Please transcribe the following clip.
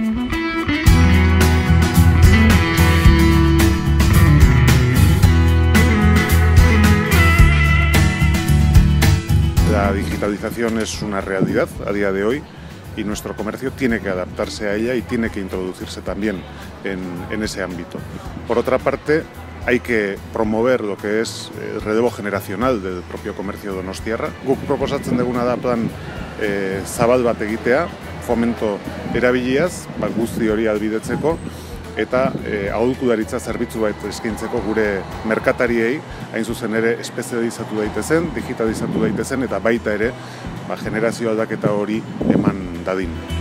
La digitalización es una realidad a día de hoy y nuestro comercio tiene que adaptarse a ella y tiene que introducirse también en, ese ámbito. Por otra parte, hay que promover lo que es el relevo generacional del propio comercio donostiarra. Guk proposatzen duguna da plan e, zabal bat egitea, fomento erabiliaz, ba, guzti hori albidetzeko, eta e, aholkudaritza zerbitzu bat eskaintzeko gure merkatariei, hain zuzen ere espezializatu daitezen, digitalizatu daitezen, eta baita ere ba, generazio aldaketa hori eman dadin.